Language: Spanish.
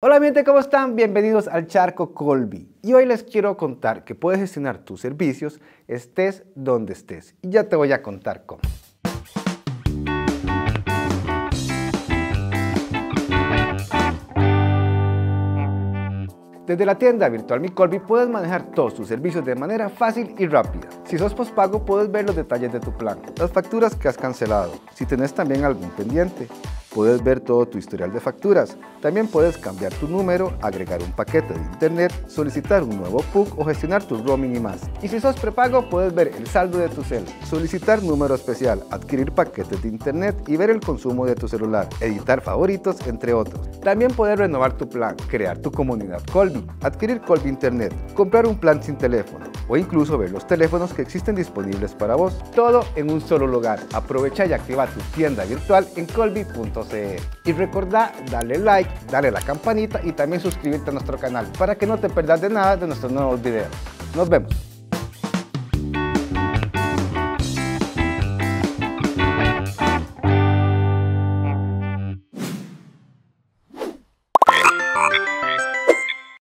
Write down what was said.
Hola gente, ¿cómo están? Bienvenidos al Charco Colby. Y hoy les quiero contar que puedes gestionar tus servicios estés donde estés. Y ya te voy a contar cómo. Desde la tienda virtual Mi Colby puedes manejar todos tus servicios de manera fácil y rápida. Si sos postpago puedes ver los detalles de tu plan, las facturas que has cancelado, si tenés también algún pendiente, Puedes ver todo tu historial de facturas. También puedes cambiar tu número, agregar un paquete de internet, solicitar un nuevo PUC o gestionar tu roaming y más. Y si sos prepago, puedes ver el saldo de tu cel, solicitar número especial, adquirir paquetes de internet y ver el consumo de tu celular, editar favoritos, entre otros. También puedes renovar tu plan, crear tu comunidad Colby, adquirir Colby Internet, comprar un plan sin teléfono o incluso ver los teléfonos que existen disponibles para vos. Todo en un solo lugar. Aprovecha y activa tu tienda virtual en colby.com. Y recordá darle like, darle la campanita y también suscribirte a nuestro canal para que no te perdas de nada de nuestros nuevos videos. Nos vemos.